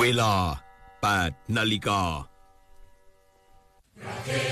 เวลา 8 นาฬิการั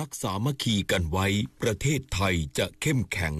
รักษามัคคีกันไว้ประเทศไทยจะเข้มแข็ง